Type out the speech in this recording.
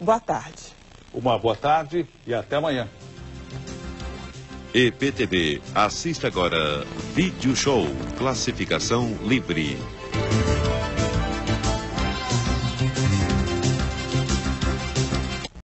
Boa tarde. Uma boa tarde e até amanhã. EPTB, assista agora Vídeo Show, classificação livre.